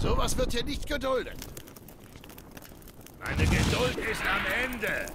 Sowas wird hier nicht geduldet. Meine Geduld ist am Ende.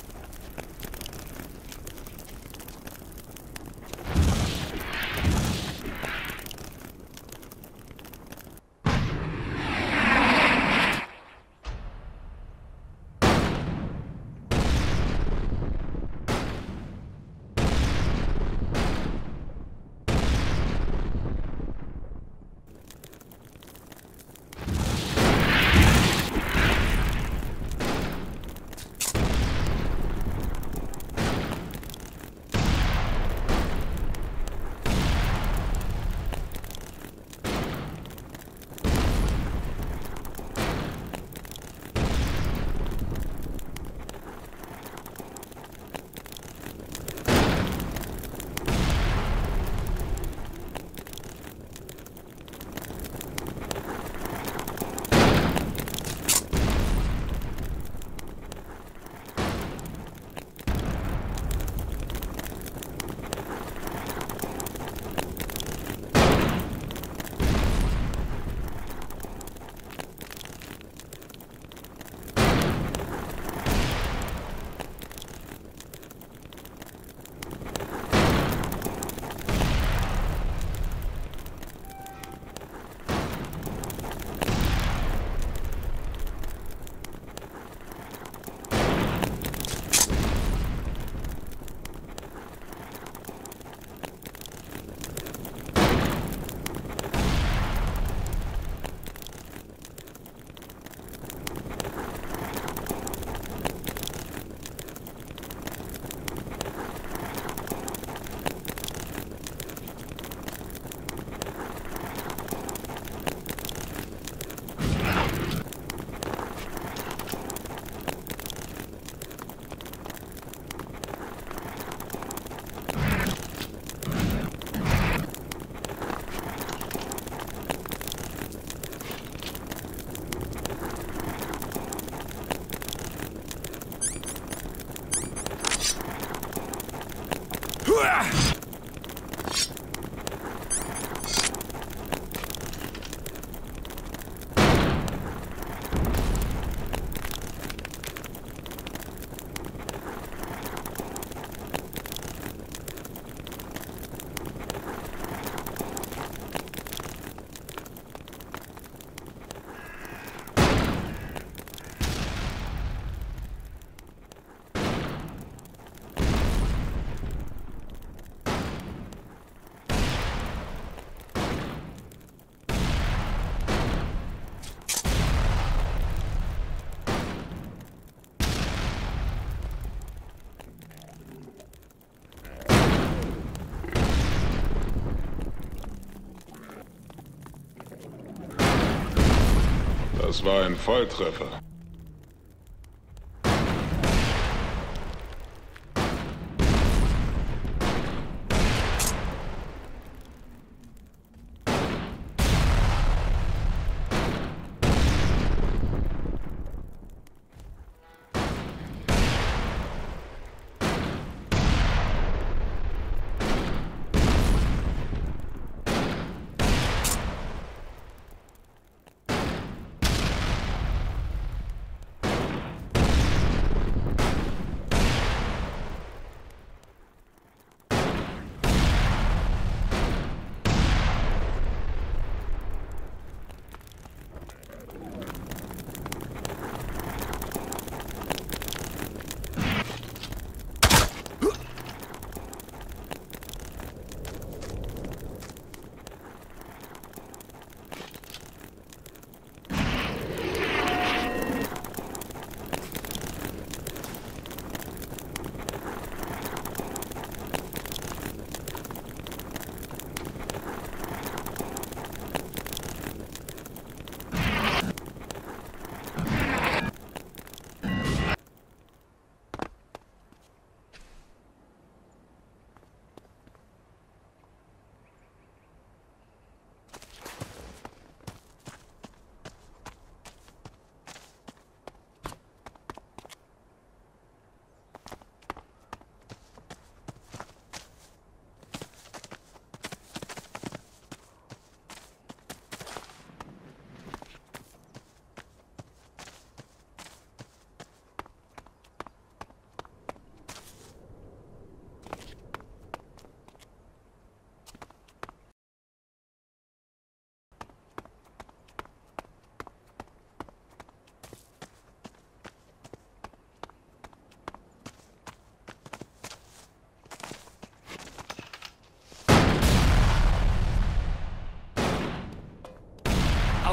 Huah! Das war ein Volltreffer.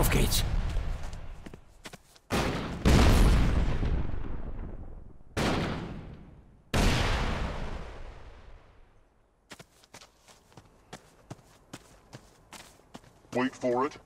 Auf geht's. Wait for it.